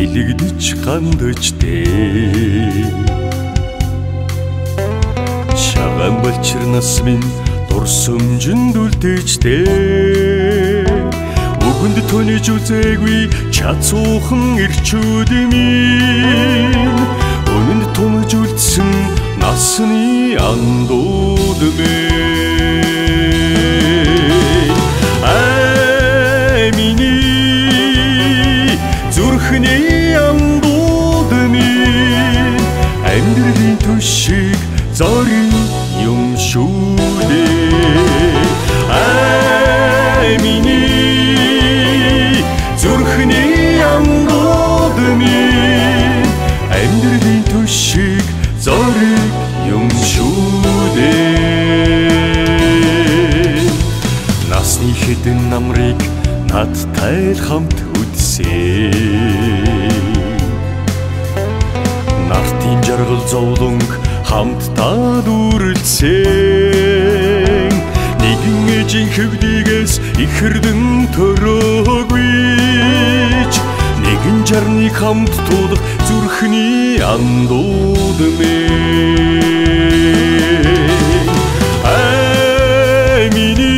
илэгдэж гандаж дээ шаган балчирнас минь дурсамжинд үлдээжтэй өгөнд тониж үзээгүй чацуухан ирчүүд минь хэдэн намрыг надтай л хамт үдсээ зовлонг хамтдаа дүрлсэн нэгэн ээжийн хөвдийгээс ихэрдэн төрөөгүйч. Нэгэн жарныг хамт туулах зүрхний андууд мэн дээ амини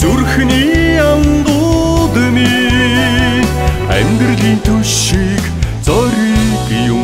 зүрхний андууд минь амьдралын төшиг зориг юм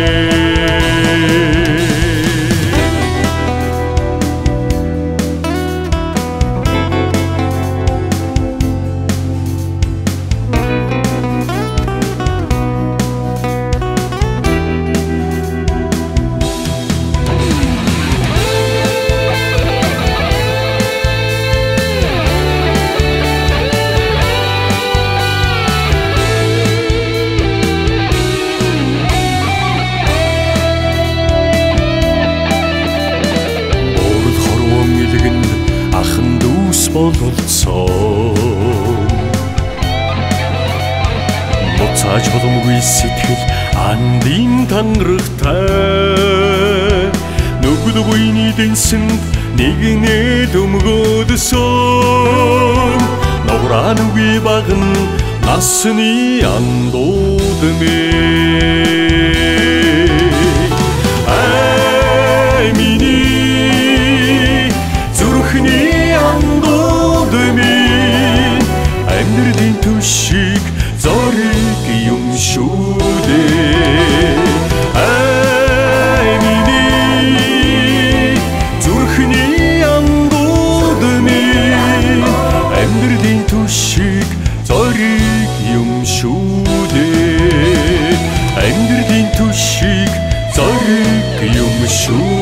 дүүс бололцсон Буцааж боломгүй сэтгэл андын тангарахтай Нүгд буйны дэнсэнд нэгнэ дөмгөөдсөн Ногрaan үгүй багн насны андууд мэй дээ